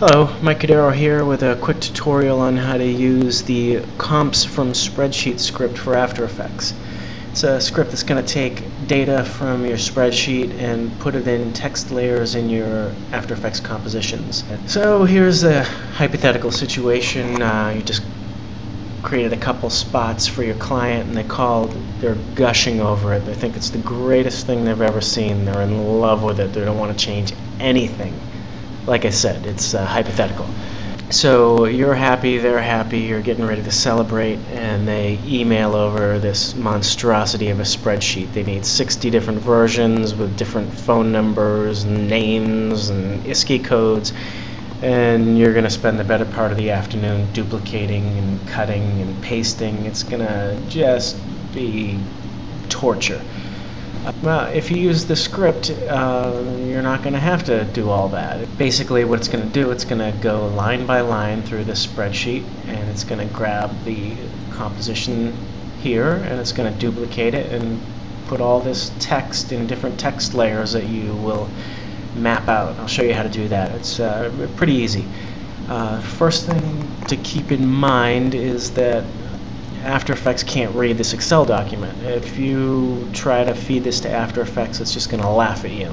Hello, Mike Cardeiro here with a quick tutorial on how to use the comps from spreadsheet script for After Effects. It's a script that's going to take data from your spreadsheet and put it in text layers in your After Effects compositions. So here's a hypothetical situation. Uh, you just created a couple spots for your client and they called, they're gushing over it. They think it's the greatest thing they've ever seen. They're in love with it. They don't want to change anything like I said, it's uh, hypothetical. So you're happy, they're happy, you're getting ready to celebrate, and they email over this monstrosity of a spreadsheet. They need 60 different versions with different phone numbers and names and ISCI codes, and you're going to spend the better part of the afternoon duplicating and cutting and pasting. It's going to just be torture. Well, if you use the script, uh, you're not going to have to do all that. Basically, what it's going to do, it's going to go line by line through this spreadsheet, and it's going to grab the composition here, and it's going to duplicate it and put all this text in different text layers that you will map out. I'll show you how to do that. It's uh, pretty easy. Uh, first thing to keep in mind is that after Effects can't read this Excel document. If you try to feed this to After Effects, it's just going to laugh at you,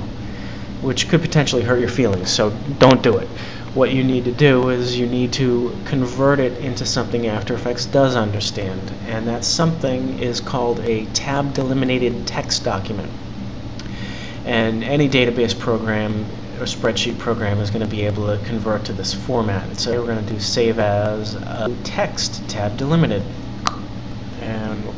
which could potentially hurt your feelings, so don't do it. What you need to do is you need to convert it into something After Effects does understand, and that something is called a tab delimited text document. And any database program or spreadsheet program is going to be able to convert to this format. So we're going to do save as text tab delimited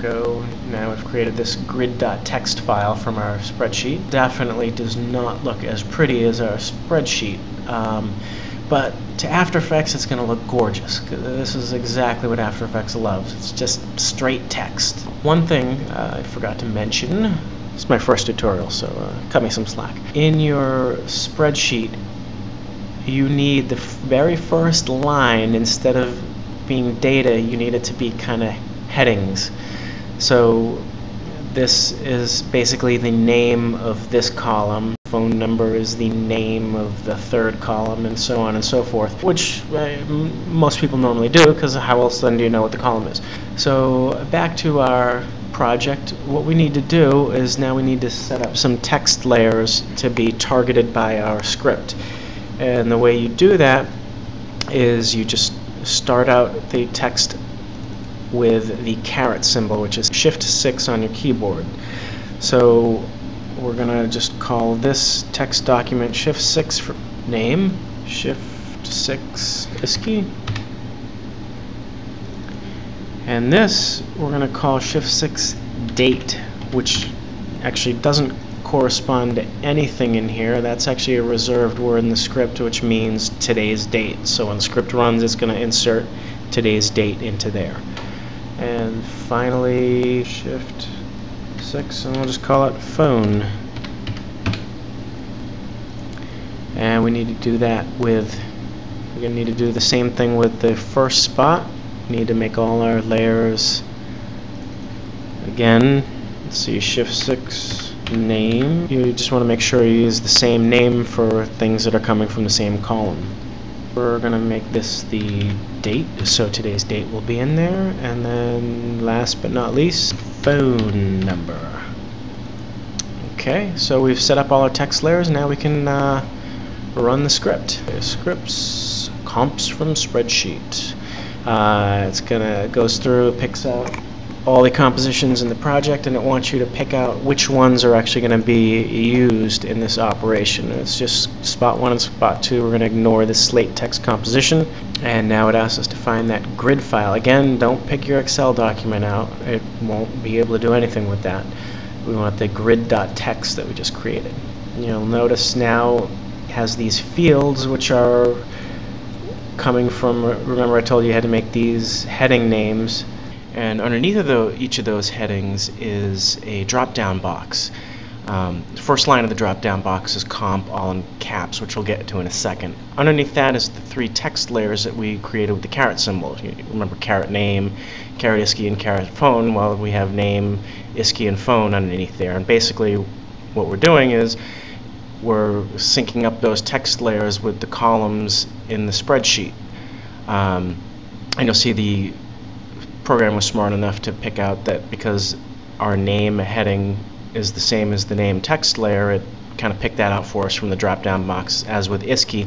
go now we've created this grid.txt file from our spreadsheet. Definitely does not look as pretty as our spreadsheet um, but to After Effects it's going to look gorgeous. This is exactly what After Effects loves. It's just straight text. One thing uh, I forgot to mention it's my first tutorial so uh, cut me some slack. In your spreadsheet you need the very first line instead of being data you need it to be kind of headings. So this is basically the name of this column. Phone number is the name of the third column, and so on and so forth, which uh, most people normally do, because how else then do you know what the column is? So back to our project, what we need to do is now we need to set up some text layers to be targeted by our script. And the way you do that is you just start out the text with the caret symbol, which is Shift 6 on your keyboard. So we're going to just call this text document Shift 6 for name, Shift 6 ISCI. And this we're going to call Shift 6 date, which actually doesn't correspond to anything in here. That's actually a reserved word in the script, which means today's date. So when script runs, it's going to insert today's date into there and finally shift 6 and we'll just call it phone. And we need to do that with we're going to need to do the same thing with the first spot. We need to make all our layers again. Let's see shift 6 name. You just want to make sure you use the same name for things that are coming from the same column we're gonna make this the date so today's date will be in there. And then last but not least phone number. Okay so we've set up all our text layers. Now we can uh, run the script. Scripts comps from spreadsheet. Uh, it's gonna goes through picks out all the compositions in the project and it wants you to pick out which ones are actually going to be used in this operation. It's just spot one and spot two. We're going to ignore the slate text composition and now it asks us to find that grid file. Again, don't pick your Excel document out. It won't be able to do anything with that. We want the grid.txt that we just created. You'll notice now has these fields which are coming from, remember I told you you had to make these heading names and underneath of the, each of those headings is a drop-down box. Um, the first line of the drop-down box is comp, all in caps, which we'll get to in a second. Underneath that is the three text layers that we created with the caret symbol. You remember caret name, caret ISCI, and caret phone. Well, we have name, ISCI, and phone underneath there. And basically, what we're doing is we're syncing up those text layers with the columns in the spreadsheet. Um, and you'll see the program was smart enough to pick out that because our name heading is the same as the name text layer, it kind of picked that out for us from the drop-down box, as with ISCI.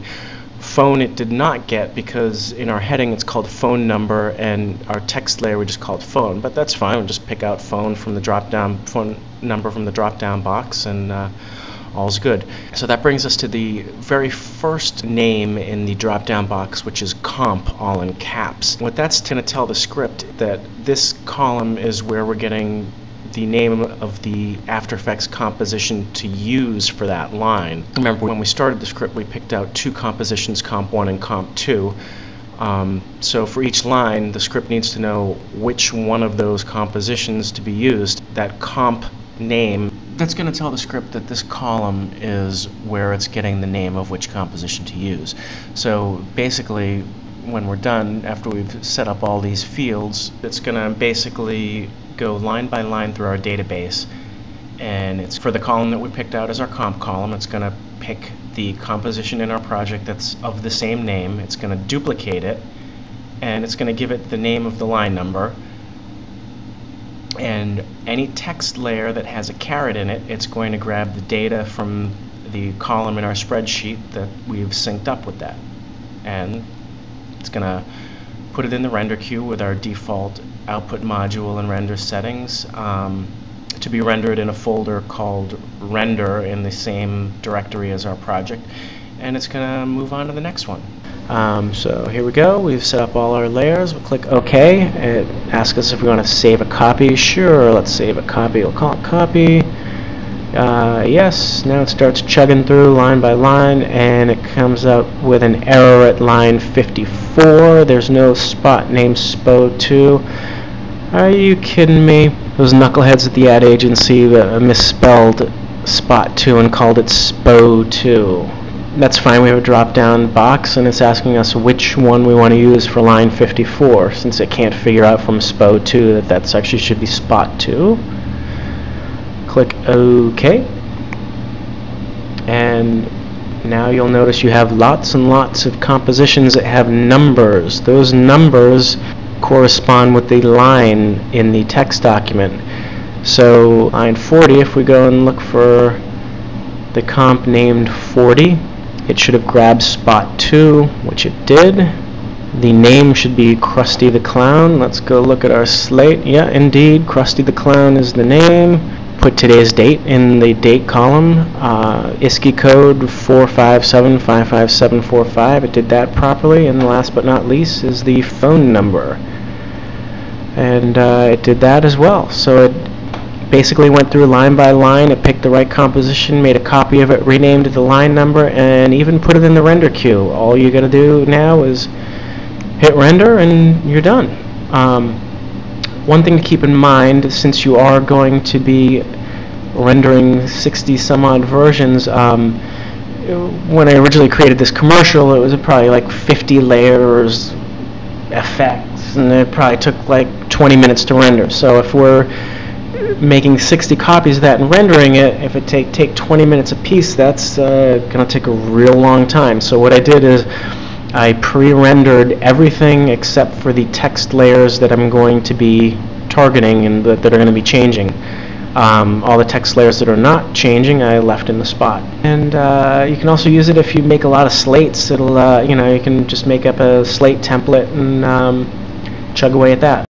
Phone it did not get because in our heading it's called phone number and our text layer we just called phone, but that's fine. We'll just pick out phone from the drop-down phone number from the drop-down box and uh, all's good. So that brings us to the very first name in the drop-down box, which is comp, all in caps. What that's going to tell the script that this column is where we're getting the name of the After Effects composition to use for that line. Remember when we started the script we picked out two compositions, comp 1 and comp 2. Um, so for each line the script needs to know which one of those compositions to be used. That comp name, that's going to tell the script that this column is where it's getting the name of which composition to use. So basically when we're done, after we've set up all these fields, it's going to basically go line by line through our database. And it's for the column that we picked out as our comp column it's going to pick the composition in our project that's of the same name. It's going to duplicate it and it's going to give it the name of the line number and any text layer that has a caret in it it's going to grab the data from the column in our spreadsheet that we've synced up with that. And it's going to put it in the render queue with our default output module and render settings um, to be rendered in a folder called render in the same directory as our project. And it's gonna move on to the next one um, so here we go we've set up all our layers we'll click OK it asks us if we want to save a copy sure let's save a copy we'll call it copy uh, yes, now it starts chugging through line by line and it comes up with an error at line 54. There's no spot named SPO2. Are you kidding me? Those knuckleheads at the ad agency uh, misspelled spot 2 and called it SPO2. That's fine, we have a drop down box and it's asking us which one we want to use for line 54 since it can't figure out from SPO2 that that actually should be spot 2 click OK. And now you'll notice you have lots and lots of compositions that have numbers. Those numbers correspond with the line in the text document. So line 40 if we go and look for the comp named 40 it should have grabbed spot 2 which it did the name should be Krusty the Clown let's go look at our slate yeah indeed Krusty the Clown is the name put today's date in the date column. Uh, ISCI code 457-55745. It did that properly. And last but not least is the phone number. And uh, it did that as well. So it basically went through line by line. It picked the right composition, made a copy of it, renamed the line number, and even put it in the render queue. All you got to do now is hit render and you're done. Um, one thing to keep in mind, since you are going to be rendering 60 some odd versions, um, when I originally created this commercial, it was probably like 50 layers effects, and it probably took like 20 minutes to render. So if we're making 60 copies of that and rendering it, if it take take 20 minutes a piece, that's uh, going to take a real long time. So what I did is I pre-rendered everything except for the text layers that I'm going to be targeting and that, that are going to be changing. Um, all the text layers that are not changing I left in the spot. And uh, you can also use it if you make a lot of slates. It'll, uh, you know, you can just make up a slate template and um, chug away at that.